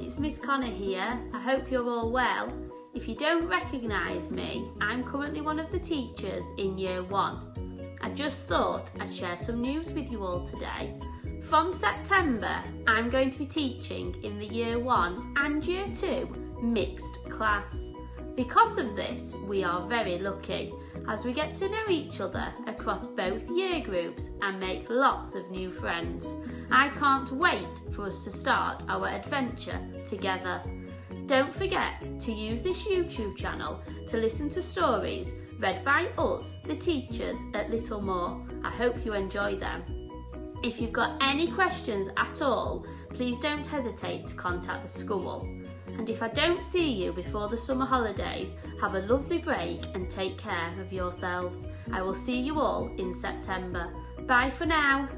it's Miss Connor here. I hope you're all well. If you don't recognise me, I'm currently one of the teachers in Year 1. I just thought I'd share some news with you all today. From September, I'm going to be teaching in the Year 1 and Year 2 mixed class. Because of this, we are very lucky as we get to know each other across both year groups and make lots of new friends. I can't wait for us to start our adventure together. Don't forget to use this YouTube channel to listen to stories read by us, the teachers at Littlemoor. I hope you enjoy them. If you've got any questions at all, please don't hesitate to contact the school. And if I don't see you before the summer holidays, have a lovely break and take care of yourselves. I will see you all in September. Bye for now.